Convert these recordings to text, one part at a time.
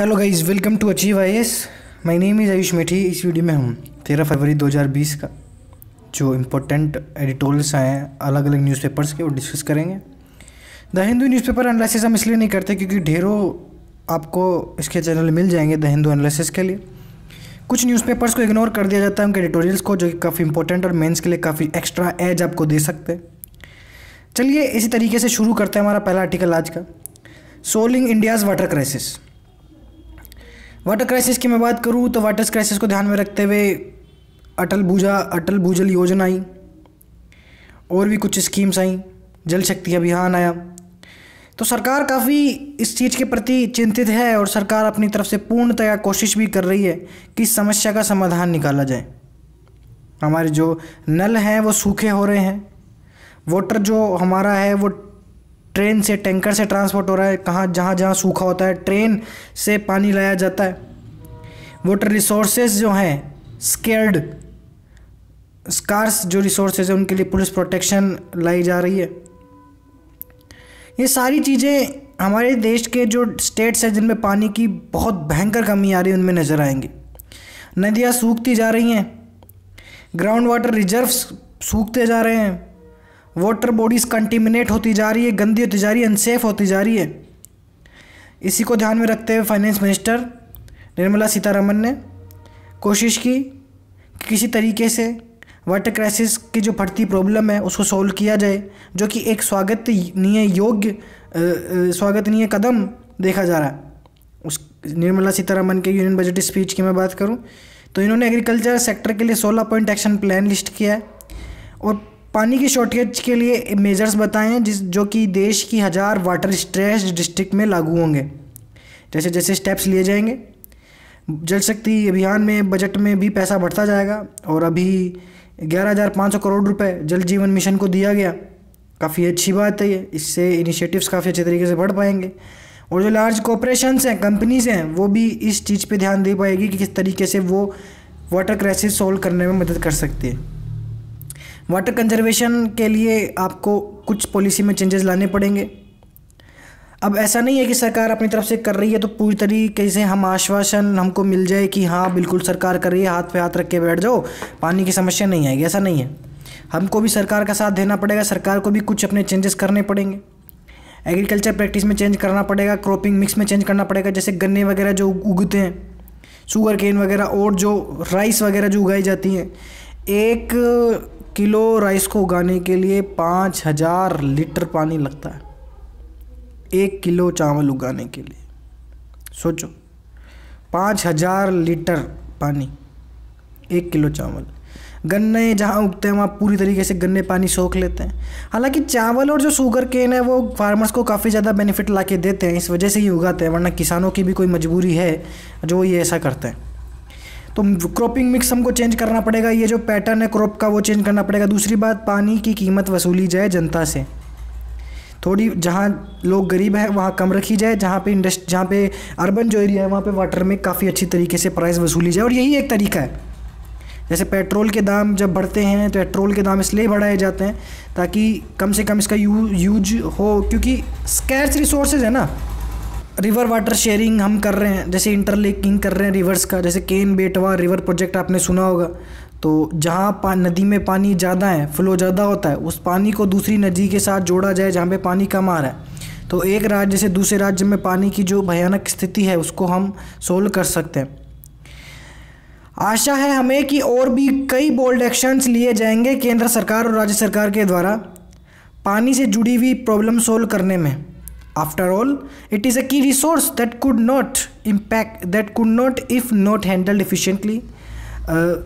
Hello guys welcome to achieve I S my name is Ayush Methi इस video में हम तेरह फरवरी 2020 का जो इम्पोर्टेंट एडिटोरियल्स आए हैं अलग अलग न्यूज़पेपर्स के, वो डिस्कस करेंगे। द हिंदू न्यूज़पेपर एनालिसिस हम इसलिए नहीं करते क्योंकि ढेरों आपको इसके चैनल मिल जाएँगे द हिंदू एनालिसिस के लिए। कुछ न्यूज़पेपर्स को इग्नोर कर दिया जाता है उनके एडिटोरियल्स को, जो कि काफ़ी इंपॉर्टेंट और मेंस के लिए काफ़ी एक्स्ट्रा एज आपको दे सकते हैं। चलिए इसी तरीके से शुरू करते हैं हमारा पहला आर्टिकल आज का। Solving India's water crisis water crisis की मैं बात करूँ तो वाटर क्राइसिस को ध्यान में रखते हुए अटल भूजा, अटल भूजल योजना आई, और भी कुछ स्कीम्स आई, जल शक्ति अभियान आया। तो सरकार काफ़ी इस चीज़ के प्रति चिंतित है, और सरकार अपनी तरफ़ से पूर्णतया कोशिश भी कर रही है कि इस समस्या का समाधान निकाला जाए। हमारे जो नल हैं, वो सूखे हो रहे हैं। वाटर जो हमारा है, वो ट्रेन से, टैंकर से ट्रांसपोर्ट हो रहा है, कहाँ, जहाँ जहाँ सूखा होता है, ट्रेन से पानी लाया जाता है। वाटर रिसोर्सेज जो हैं स्केर्ड स्कार्स जो रिसोर्सेज हैं, उनके लिए पुलिस प्रोटेक्शन लाई जा रही है। ये सारी चीज़ें हमारे देश के जो स्टेट्स हैं, जिनमें पानी की बहुत भयंकर कमी आ रही है, उनमें नज़र आएँगी। नदियाँ सूखती जा रही हैं ग्राउंड वाटर रिजर्व्स सूखते जा रहे हैं। वाटर बॉडीज़ कंटिमिनेट होती जा रही है, गंदी होती जा रही है अनसेफ होती जा रही है। इसी को ध्यान में रखते हुए फाइनेंस मिनिस्टर निर्मला सीतारमन ने कोशिश की कि किसी तरीके से वाटर क्राइसिस की जो बढ़ती प्रॉब्लम है, उसको सॉल्व किया जाए, जो कि एक स्वागतनीय योग्य स्वागतनीय कदम देखा जा रहा है। उस निर्मला सीतारमन के यूनियन बजट स्पीच की मैं बात करूँ तो इन्होंने एग्रीकल्चर सेक्टर के लिए 16 पॉइंट एक्शन प्लान लिस्ट किया है और पानी की शॉर्टेज के लिए मेजर्स बताए जिस, जो कि देश की हज़ार वाटर स्ट्रेस डिस्ट्रिक्ट में लागू होंगे। जैसे जैसे स्टेप्स लिए जाएँगे। जल शक्ति अभियान में बजट में भी पैसा बढ़ता जाएगा और अभी ग्यारह हज़ार पाँच सौ करोड़ रुपए जल जीवन मिशन को दिया गया। काफ़ी अच्छी बात है ये। इससे इनिशिएटिव्स काफ़ी अच्छे तरीके से बढ़ पाएँगे। और जो लार्ज कॉपरेशंस हैं कंपनीज़ हैं, वो भी इस चीज़ पे ध्यान दे पाएगी कि किस तरीके से वो वाटर क्राइसिस सॉल्व करने में मदद कर सकती है। वाटर कंजर्वेशन के लिए आपको कुछ पॉलिसी में चेंजेस लाने पड़ेंगे। अब ऐसा नहीं है कि सरकार अपनी तरफ़ से कर रही है तो पूरी तरीके से हम आश्वासन हमको मिल जाए कि हाँ बिल्कुल सरकार कर रही है, हाथ पे हाथ रख के बैठ जाओ, पानी की समस्या नहीं आएगी, ऐसा नहीं है। हमको भी सरकार का साथ देना पड़ेगा, सरकार को भी कुछ अपने चेंजेस करने पड़ेंगे। एग्रीकल्चर प्रैक्टिस में चेंज करना पड़ेगा क्रॉपिंग मिक्स में चेंज करना पड़ेगा, जैसे गन्ने वगैरह जो उगते हैं शुगर केन वगैरह और जो राइस वगैरह जो उगाई जाती हैं, एक किलो राइस को उगाने के लिए पाँच हज़ार लीटर पानी लगता है। एक किलो चावल उगाने के लिए। सोचो, पाँच हज़ार लीटर पानी, एक किलो चावल। गन्ने जहाँ उगते हैं, वहाँ पूरी तरीके से गन्ने पानी सोख लेते हैं। हालाँकि चावल और जो शुगर केन है, वो फार्मर्स को काफ़ी ज़्यादा बेनिफिट ला के देते हैं, इस वजह से ही उगाते हैं, वरना किसानों की भी कोई मजबूरी है जो ये ऐसा करते हैं। तो क्रॉपिंग मिक्स हमको चेंज करना पड़ेगा। ये जो पैटर्न है क्रॉप का, वो चेंज करना पड़ेगा। दूसरी बात, पानी की कीमत वसूली जाए जनता से। थोड़ी जहाँ लोग गरीब हैं, वहाँ कम रखी जाए। जहाँ पे इंडस्ट जहाँ पे अर्बन जो एरिया है, वहाँ पे वाटर में काफ़ी अच्छी तरीके से प्राइस वसूली जाए। और यही एक तरीका है। जैसे पेट्रोल के दाम जब बढ़ते हैं तो पेट्रोल के दाम इसलिए बढ़ाए जाते हैं ताकि कम से कम इसका यू यूज़ हो। क्योंकि स्कैर्स रिसोर्सेज है ना। रिवर वाटर शेयरिंग हम कर रहे हैं, जैसे इंटरलेकिंग कर रहे हैं रिवर्स का, जैसे केन बेटवा रिवर प्रोजेक्ट आपने सुना होगा। तो जहाँ पा, नदी में पानी ज़्यादा है फ्लो ज़्यादा होता है, उस पानी को दूसरी नदी के साथ जोड़ा जाए जहाँ पे पानी कम आ रहा है। तो एक राज्य से दूसरे राज्य में पानी की जो भयानक स्थिति है, उसको हम सोल्व कर सकते हैं। आशा है हमें कि और भी कई बोल्ड एक्शंस लिए जाएँगे केंद्र सरकार और राज्य सरकार के द्वारा पानी से जुड़ी हुई प्रॉब्लम सोल्व करने में। After all, it is a key resource that could not impact that could not if not handled efficiently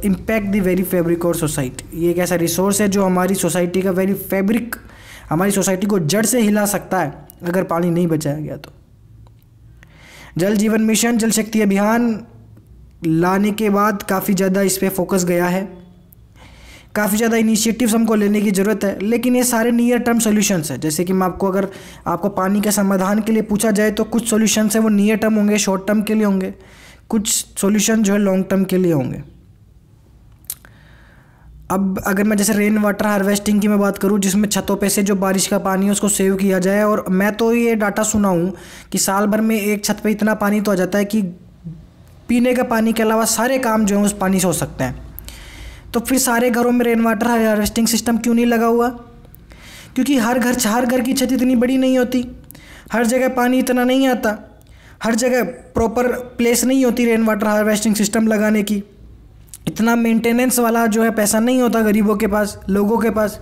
impact the very fabric of society ये एक ऐसा रिसोर्स है जो हमारी सोसाइटी का वेरी फैब्रिक हमारी सोसाइटी को जड़ से हिला सकता है अगर पानी नहीं बचाया गया तो। जल जीवन मिशन जल शक्ति अभियान लाने के बाद काफ़ी ज़्यादा इस पर फोकस गया है। काफ़ी ज़्यादा इनिशिएटिव्स हमको लेने की ज़रूरत है, लेकिन ये सारे नियर टर्म सोल्यूशंस है। जैसे कि मैं आपको अगर आपको पानी के समाधान के लिए पूछा जाए तो कुछ सोल्यूशंस हैं वो नियर टर्म होंगे शॉर्ट टर्म के लिए होंगे। कुछ सोल्यूशन जो है लॉन्ग टर्म के लिए होंगे। अब अगर मैं जैसे रेन वाटर हार्वेस्टिंग की मैं बात करूँ, जिसमें छतों पे से जो बारिश का पानी है, उसको सेव किया जाए, और मैं तो ये डाटा सुना हूँ कि साल भर में एक छत पे इतना पानी तो आ जाता है कि पीने का पानी के अलावा सारे काम जो हैं, उस पानी से हो सकते हैं। तो फिर सारे घरों में रेन वाटर हार्वेस्टिंग सिस्टम क्यों नहीं लगा हुआ? क्योंकि हर घर हर घर की छत इतनी बड़ी नहीं होती। हर जगह पानी इतना नहीं आता। हर जगह प्रॉपर प्लेस नहीं होती रेन वाटर हार्वेस्टिंग सिस्टम लगाने की। इतना मेंटेनेंस वाला जो है पैसा नहीं होता गरीबों के पास, लोगों के पास।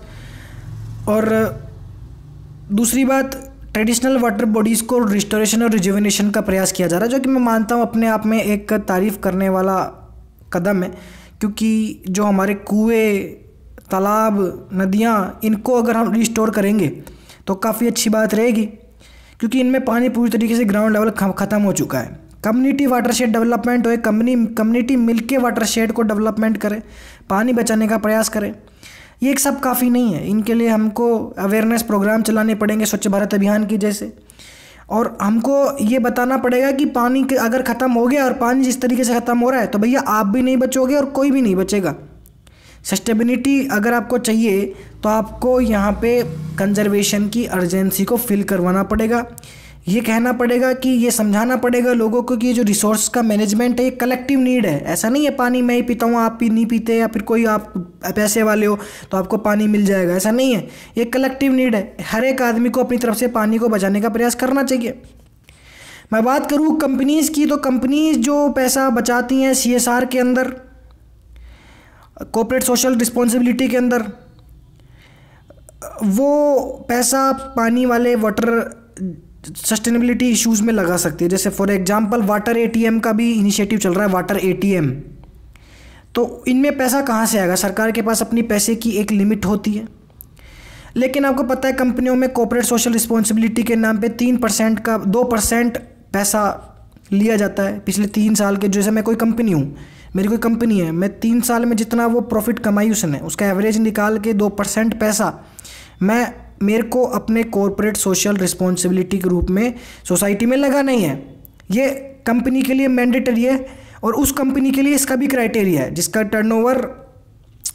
और दूसरी बात ट्रेडिशनल वाटर बॉडीज़ को रिस्टोरेशन और रिजुविनेशन का प्रयास किया जा रहा है, जो कि मैं मानता हूँ अपने आप में एक तारीफ़ करने वाला कदम है। क्योंकि जो हमारे कुएँ, तालाब, नदियाँ, इनको अगर हम रिस्टोर करेंगे तो काफ़ी अच्छी बात रहेगी। क्योंकि इनमें पानी पूरी तरीके से ग्राउंड लेवल ख़त्म हो चुका है। कम्युनिटी वाटर शेड डेवलपमेंट हो कम्युनी कम्युनिटी मिल के वाटर शेड को डेवलपमेंट करे, पानी बचाने का प्रयास करें। ये एक सब काफ़ी नहीं है। इनके लिए हमको अवेयरनेस प्रोग्राम चलाने पड़ेंगे स्वच्छ भारत अभियान की जैसे। और हमको ये बताना पड़ेगा कि पानी के अगर ख़त्म हो गया और पानी जिस तरीके से ख़त्म हो रहा है तो भैया आप भी नहीं बचोगे और कोई भी नहीं बचेगा। सस्टेबिलिटी अगर आपको चाहिए तो आपको यहाँ पे कंजर्वेशन की अर्जेंसी को फिल करवाना पड़ेगा। ये कहना पड़ेगा कि, ये समझाना पड़ेगा लोगों को कि ये जो रिसोर्स का मैनेजमेंट है, ये कलेक्टिव नीड है। ऐसा नहीं है पानी मैं ही पीता हूँ, आप भी नहीं पीते या फिर कोई आप, पैसे वाले हो तो आपको पानी मिल जाएगा। ऐसा नहीं है। ये कलेक्टिव नीड है। हर एक आदमी को अपनी तरफ़ से पानी को बचाने का प्रयास करना चाहिए। मैं बात करूँ कंपनीज़ की तो कंपनीज़ जो पैसा बचाती हैं सीएसआर के अंदर कॉपरेट सोशल रिस्पॉन्सिबिलिटी के अंदर, वो पैसा पानी वाले वाटर सस्टेनेबिलिटी इश्यूज़ में लगा सकती है। जैसे फॉर एग्जांपल वाटर एटीएम का भी इनिशिएटिव चल रहा है वाटर एटीएम तो इनमें पैसा कहाँ से आएगा? सरकार के पास अपनी पैसे की एक लिमिट होती है। लेकिन आपको पता है, कंपनियों में कॉपरेट सोशल रिस्पॉन्सिबिलिटी के नाम पे तीन परसेंट का, दो परसेंट पैसा लिया जाता है। पिछले तीन साल के, जैसे मैं कोई कंपनी हूँ, मेरी कोई कंपनी है, मैं तीन साल में जितना वो प्रॉफिट कमाई उसने, उसका एवरेज निकाल के दो परसेंट पैसा मैं मेरे को अपने कॉरपोरेट सोशल रिस्पॉन्सिबिलिटी के रूप में सोसाइटी में लगा नहीं है। ये कंपनी के लिए मैंडेटरी है और उस कंपनी के लिए इसका भी क्राइटेरिया है, जिसका टर्नओवर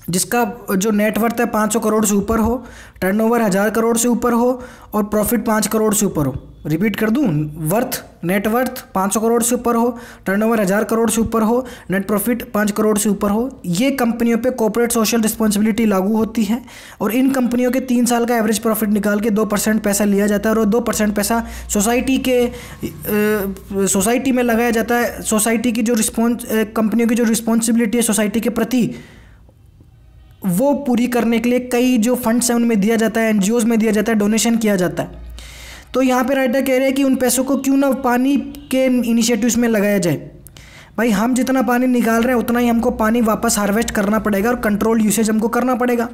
जिसका जो नेटवर्थ है पाँच सौ करोड़ से ऊपर हो टर्नओवर हज़ार करोड़ से ऊपर हो और प्रॉफिट पाँच करोड़ से ऊपर हो। रिपीट कर दूँ? वर्थ नेट वर्थ पाँच सौ करोड़ से ऊपर हो टर्नओवर हज़ार करोड़ से ऊपर हो नेट प्रॉफिट पाँच करोड़ से ऊपर हो, ये कंपनियों पे कॉर्पोरेट सोशल रिस्पॉन्सिबिलिटी लागू होती है और इन कंपनियों के तीन साल का एवरेज प्रॉफिट निकाल के दो परसेंट पैसा लिया जाता है और दो परसेंट पैसा सोसाइटी के सोसाइटी में लगाया जाता है। सोसाइटी की जो रिस्पॉन्स कंपनियों की जो रिस्पॉन्सिबिलिटी है सोसाइटी के प्रति, वो पूरी करने के लिए कई जो फंड्स हैं उनमें दिया जाता है एन में दिया जाता है डोनेशन किया जाता है। तो यहाँ पे राइटर कह रहे हैं कि उन पैसों को क्यों ना पानी के इनिशिएटिव्स में लगाया जाए। भाई, हम जितना पानी निकाल रहे हैं, उतना ही हमको पानी वापस हार्वेस्ट करना पड़ेगा और कंट्रोल यूसेज हमको करना पड़ेगा।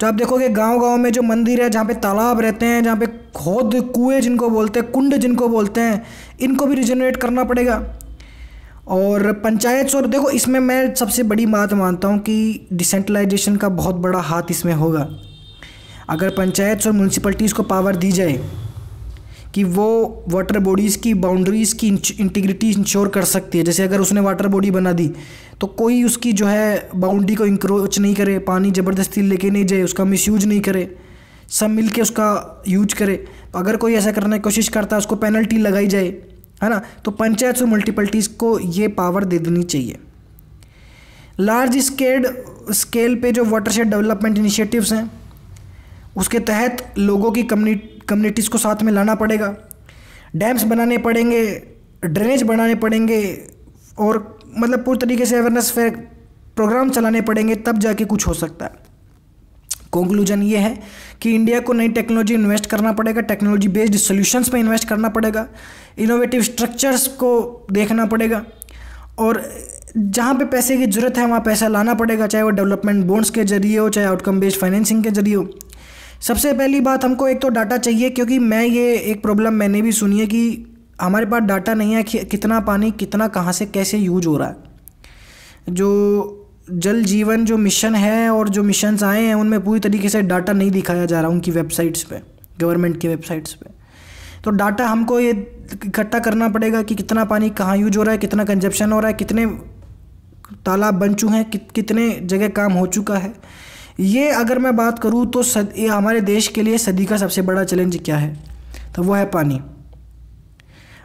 जो आप देखोगे गाँव गाँव में जो मंदिर है, जहाँ पे तालाब रहते हैं, जहाँ पे खोद कुएँ जिनको बोलते हैं, कुंड जिनको बोलते हैं, इनको भी रिजनरेट करना पड़ेगा। और पंचायत और देखो, इसमें मैं सबसे बड़ी बात मानता हूँ कि डिसेंट्रलाइजेशन का बहुत बड़ा हाथ इसमें होगा। अगर पंचायत और म्यूनसिपलिटीज़ को पावर दी जाए कि वो वाटर बॉडीज़ की बाउंड्रीज़ की इंटीग्रिटी इंश्योर कर सकती है। जैसे अगर उसने वाटर बॉडी बना दी तो कोई उसकी जो है बाउंड्री को इंक्रोच नहीं करे, पानी ज़बरदस्ती लेके नहीं जाए, उसका मिसयूज नहीं करे, सब मिल के उसका यूज़ करे। अगर कोई ऐसा करने की कोशिश करता है, उसको पेनल्टी लगाई जाए, है ना? तो पंचायत और मल्टीपल्टीज़ को ये पावर दे देनी चाहिए। लार्ज स्केल स्केल पे जो वाटरशेड डेवलपमेंट इनिशिएटिव्स हैं, उसके तहत लोगों की कम्युनिटी कम्युनिटीज़ को साथ में लाना पड़ेगा। डैम्स बनाने पड़ेंगे ड्रेनेज बनाने पड़ेंगे, और मतलब पूरी तरीके से अवेयरनेस फेयर प्रोग्राम चलाने पड़ेंगे, तब जाके कुछ हो सकता है। कंक्लूजन ये है कि इंडिया को नई टेक्नोलॉजी इन्वेस्ट करना पड़ेगा टेक्नोलॉजी बेस्ड सॉल्यूशंस पे इन्वेस्ट करना पड़ेगा इनोवेटिव स्ट्रक्चर्स को देखना पड़ेगा, और जहाँ पे पैसे की ज़रूरत है, वहाँ पैसा लाना पड़ेगा, चाहे वो डेवलपमेंट बॉन्ड्स के ज़रिए हो, चाहे आउटकम बेस्ड फाइनेंसिंग के ज़रिए हो। सबसे पहली बात हमको एक तो डाटा चाहिए क्योंकि मैं ये एक प्रॉब्लम मैंने भी सुनी है कि हमारे पास डाटा नहीं है कि कितना पानी कितना कहाँ से कैसे यूज़ हो रहा है। जो जल जीवन जो मिशन है और जो मिशंस आए हैं उनमें पूरी तरीके से डाटा नहीं दिखाया जा रहा उनकी वेबसाइट्स पे गवर्नमेंट की वेबसाइट्स पे। तो डाटा हमको ये इकट्ठा करना पड़ेगा कि कितना पानी कहाँ यूज़ हो रहा है कितना कंजप्शन हो रहा है कितने तालाब बन चुके हैं कि, कितने जगह काम हो चुका है। ये अगर मैं बात करूँ तो सद, ये हमारे देश के लिए सदी का सबसे बड़ा चैलेंज क्या है? तो वो है पानी।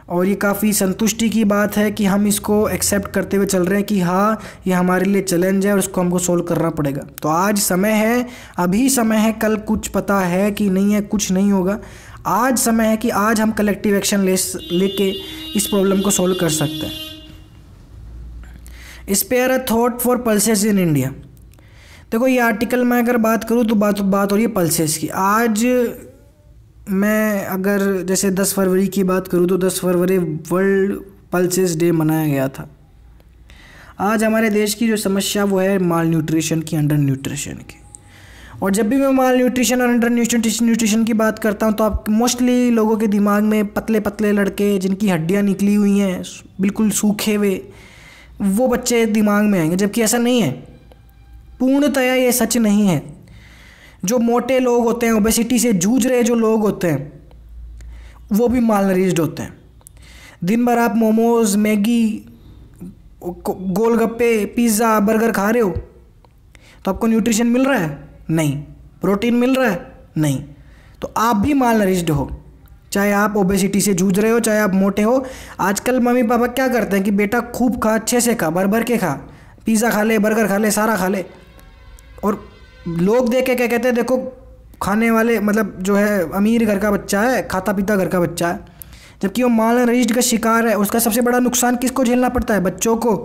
और ये काफ़ी संतुष्टि की बात है कि हम इसको एक्सेप्ट करते हुए चल रहे हैं कि हाँ ये हमारे लिए चैलेंज है और इसको हमको सोल्व करना पड़ेगा। तो आज समय है, अभी समय है, कल कुछ पता है कि नहीं है, कुछ नहीं होगा। आज समय है कि आज हम कलेक्टिव एक्शन ले, लेके इस प्रॉब्लम को सोल्व कर सकते हैं। Spare a thought for pulses in India देखो, ये आर्टिकल मैं अगर बात करूँ तो बात बात हो रही है पल्सेस की। आज मैं अगर जैसे 10 फरवरी की बात करूँ तो 10 फरवरी वर्ल्ड पल्सेस डे मनाया गया था। आज हमारे देश की जो समस्या वो है माल न्यूट्रिशन की अंडर न्यूट्रिशन की। और जब भी मैं माल न्यूट्रिशन और अंडर न्यूट्रिशन न्यूट्रिशन की बात करता हूँ तो आप मोस्टली लोगों के दिमाग में पतले पतले लड़के जिनकी हड्डियाँ निकली हुई हैं, बिल्कुल सूखे हुए, वो बच्चे दिमाग में आएँगे, जबकि ऐसा नहीं है। पूर्णतया ये सच नहीं है। जो मोटे लोग होते हैं ओबेसिटी से जूझ रहे जो लोग होते हैं, वो भी माल नरिज्ड होते हैं। दिन भर आप momos, Maggi golgappe, pizza, burger खा रहे हो तो आपको न्यूट्रिशन मिल रहा है? नहीं। प्रोटीन मिल रहा है? नहीं। तो आप भी माल नरिज्ड हो। चाहे आप ओबेसिटी से जूझ रहे हो, चाहे आप मोटे हो, आजकल मम्मी पापा क्या करते हैं कि बेटा खूब खा, अच्छे से खा भर भर के खा। पिज़्ज़ा खा ले, बर्गर खा ले, सारा खा ले। और लोग देख के क्या कहते हैं, देखो, खाने वाले मतलब जो है, अमीर घर का बच्चा है खाता पीता घर का बच्चा है, जबकि वो माल नरिज्ड का शिकार है, उसका सबसे बड़ा नुकसान किसको झेलना पड़ता है? बच्चों को।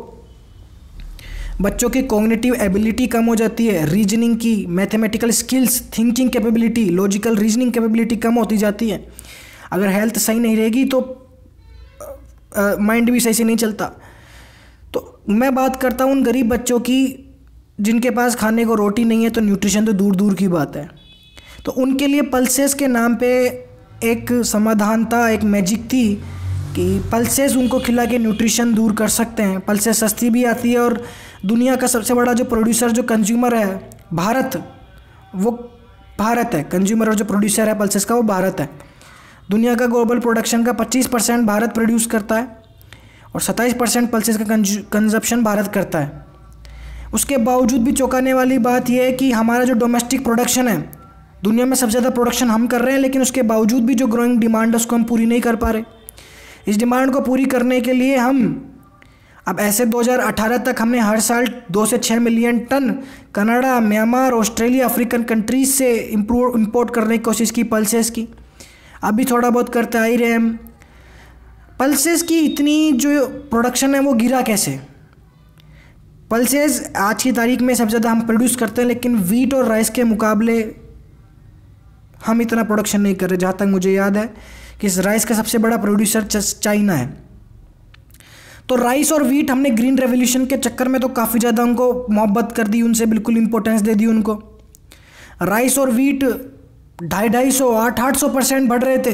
बच्चों की कॉग्निटिव एबिलिटी कम हो जाती है रीजनिंग की mathematical skills thinking capability logical reasoning capability कम होती जाती है। अगर हेल्थ सही नहीं रहेगी तो माइंड भी सही से नहीं चलता। तो मैं बात करता हूँ उन गरीब बच्चों की जिनके पास खाने को रोटी नहीं है तो न्यूट्रिशन तो दूर दूर की बात है। तो उनके लिए पल्सेस के नाम पे एक समाधान था एक मैजिक थी कि पल्सेस उनको खिला के न्यूट्रिशन दूर कर सकते हैं। पल्सेस सस्ती भी आती है और दुनिया का सबसे बड़ा जो प्रोड्यूसर जो कंज्यूमर है, भारत, वो भारत है। कंज्यूमर और जो प्रोड्यूसर है पल्सेस का, वो भारत है। दुनिया का ग्लोबल प्रोडक्शन का 25 परसेंट भारत प्रोड्यूस करता है और 27 परसेंट पल्सेस का कंजप्शन भारत करता है। उसके बावजूद भी चौंकाने वाली बात यह है कि हमारा जो डोमेस्टिक प्रोडक्शन है, दुनिया में सबसे ज़्यादा प्रोडक्शन हम कर रहे हैं, लेकिन उसके बावजूद भी जो ग्रोइंग डिमांड है, उसको हम पूरी नहीं कर पा रहे। इस डिमांड को पूरी करने के लिए हम, अब ऐसे 2018 तक हमने हर साल दो से छः million ton Canada, Myanmar, Australia, African countries से इम्प्रूव इम्पोर्ट करने की कोशिश की पल्सेस की। अभी थोड़ा बहुत करते आ ही रहे हम। पल्सेस की इतनी जो प्रोडक्शन है, वो गिरा कैसे? पल्सेस आज की तारीख में सबसे ज़्यादा हम प्रोड्यूस करते हैं, लेकिन वीट और राइस के मुकाबले हम इतना प्रोडक्शन नहीं कर रहे, जहाँ तक मुझे याद है कि इस राइस का सबसे बड़ा प्रोड्यूसर चाइना है। तो राइस और वीट हमने ग्रीन रेवोल्यूशन के चक्कर में तो काफ़ी ज़्यादा उनको मोहब्बत कर दी, उनसे बिल्कुल इंपॉर्टेंस दे दी उनको। राइस और वीट ढाई ढाई सौ, आठ आठ सौ परसेंट बढ़ रहे थे।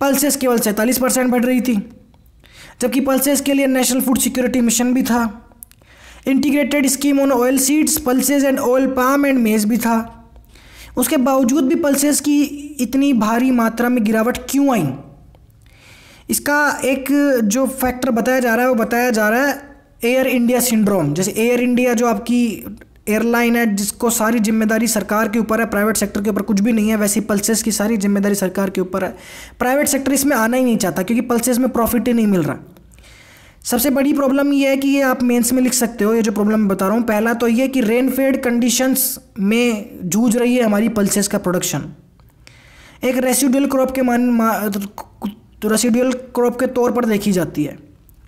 पल्सेस केवल सैंतालीस परसेंट बढ़ रही थी, जबकि पल्सेस के लिए नेशनल फ़ूड सिक्योरिटी मिशन भी था। Integrated scheme on oil seeds pulses and oil palm and maize भी था। उसके बावजूद भी पल्सेस की इतनी भारी मात्रा में गिरावट क्यों आई? इसका एक जो फैक्टर बताया जा रहा है, वो बताया जा रहा है एयर इंडिया सिंड्रोम जैसे एयर इंडिया जो आपकी एयरलाइन है, जिसको सारी ज़िम्मेदारी सरकार के ऊपर है प्राइवेट सेक्टर के ऊपर कुछ भी नहीं है, वैसे पल्सेस की सारी ज़िम्मेदारी सरकार के ऊपर है। प्राइवेट सेक्टर इसमें आना ही नहीं चाहता, क्योंकि पल्सेस में प्रॉफिट ही नहीं मिल रहा। सबसे बड़ी प्रॉब्लम ये है कि ये आप मेंस में लिख सकते हो ये जो प्रॉब्लम बता रहा हूँ। पहला तो ये कि रेनफेड कंडीशंस में जूझ रही है हमारी पल्सेस का प्रोडक्शन एक रेसिडुअल क्रॉप के मान मा, रेसिडुअल क्रॉप के तौर पर देखी जाती है।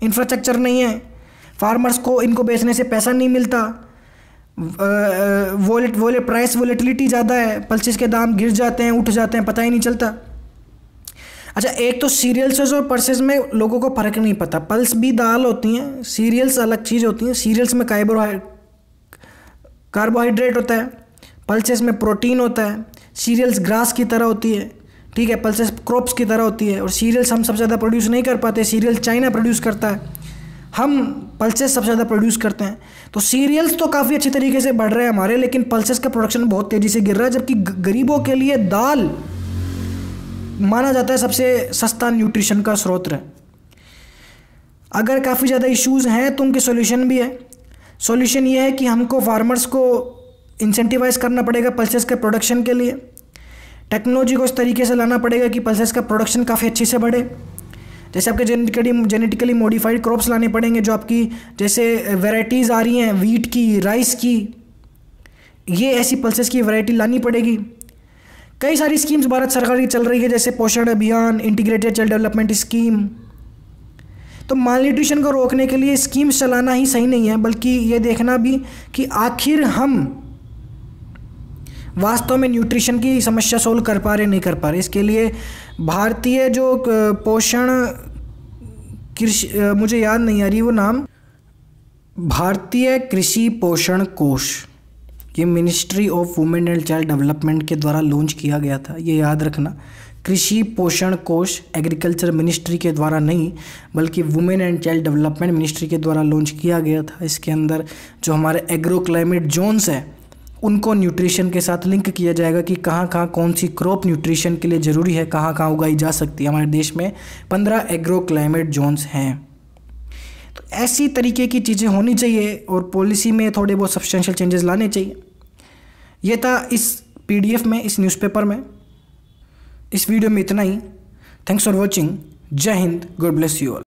इंफ्रास्ट्रक्चर नहीं है। फार्मर्स को इनको बेचने से पैसा नहीं मिलता। वोलेट वोले प्राइस वोलेटिलिटी ज़्यादा है। पल्सेस के दाम गिर जाते हैं उठ जाते हैं पता ही नहीं चलता। अच्छा एक तो सीरियल्स और पल्सेस में लोगों को फ़र्क नहीं पता। पल्स भी दाल होती हैं, सीरियल्स अलग चीज़ होती हैं। सीरियल्स में कार्बोहाइड कार्बोहाइड्रेट होता है, पल्सेस में प्रोटीन होता है, सीरियल्स ग्रास की तरह होती है, ठीक है, पल्सेस क्रॉप्स की तरह होती है, और सीरियल्स हम सबसे ज़्यादा प्रोड्यूस नहीं कर पाते, सीरियल चाइना प्रोड्यूस करता है। हम पल्सेस सबसे ज़्यादा प्रोड्यूस करते हैं। तो सीरियल्स तो काफ़ी अच्छी तरीके से बढ़ रहे हैं हमारे, लेकिन पल्सेस का प्रोडक्शन बहुत तेज़ी से गिर रहा है, जबकि गरीबों के लिए दाल माना जाता है सबसे सस्ता न्यूट्रिशन का स्रोत है। अगर काफ़ी ज़्यादा इश्यूज़ हैं तो उनके सॉल्यूशन भी है। सॉल्यूशन ये है कि हमको फार्मर्स को इंसेंटिवाइज करना पड़ेगा पल्सेस के प्रोडक्शन के लिए। टेक्नोलॉजी को इस तरीके से लाना पड़ेगा कि पल्सेस का प्रोडक्शन काफ़ी अच्छे से बढ़े। जैसे आपके जेनेटिकली जेनेटिकली मॉडिफाइड क्रॉप्स लाने पड़ेंगे जो आपकी, जैसे वेराइटीज़ आ रही हैं वीट की राइस की, ये ऐसी पल्सेस की वैरायटी लानी पड़ेगी। कई सारी स्कीम्स भारत सरकार की चल रही है, जैसे पोषण अभियान इंटीग्रेटेड चाइल्ड डेवलपमेंट स्कीम तो माल न्यूट्रिशन को रोकने के लिए स्कीम्स चलाना ही सही नहीं है, बल्कि ये देखना भी कि आखिर हम वास्तव में न्यूट्रिशन की समस्या सोल्व कर पा रहे नहीं कर पा रहे। इसके लिए भारतीय जो पोषण कृषि मुझे याद नहीं आ रही वो नाम, भारतीय कृषि पोषण कोष। ये ministry of women and child development के द्वारा लॉन्च किया गया था। ये याद रखना, कृषि पोषण कोष एग्रीकल्चर मिनिस्ट्री के द्वारा नहीं, बल्कि women and child development ministry के द्वारा लॉन्च किया गया था। इसके अंदर जो हमारे एग्रो क्लाइमेट जोन्स हैं, उनको न्यूट्रिशन के साथ लिंक किया जाएगा कि कहाँ कहाँ कौन सी क्रॉप न्यूट्रिशन के लिए ज़रूरी है, कहाँ कहाँ उगाई जा सकती है। हमारे देश में पंद्रह एग्रो क्लाइमेट जोन्स हैं। तो ऐसी तरीके की चीज़ें होनी चाहिए और पॉलिसी में थोड़े बहुत सब्सटेंशियल चेंजेस लाने चाहिए। ये था इस पीडीएफ में, इस न्यूज़पेपर में। इस वीडियो में इतना ही। थैंक्स फॉर वॉचिंग जय Hind. God bless you all